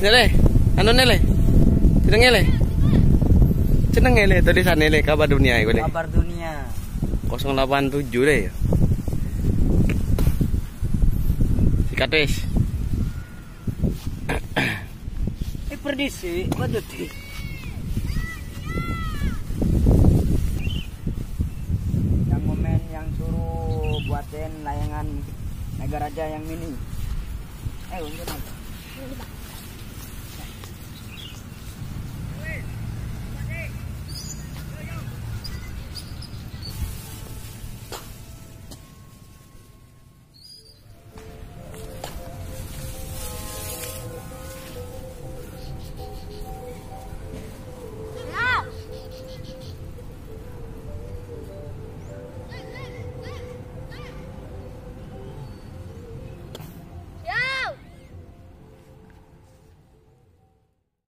Nele, ano nele? Seneng nele? Seneng Tadi tulisan nele kabar dunia iku le. Kabar dunia. 087 le. Ya? Sikat wis. Eh perdisi, waduh. Yang momen yang suruh buatin layangan negara aja yang mini. Eh, untuk apa?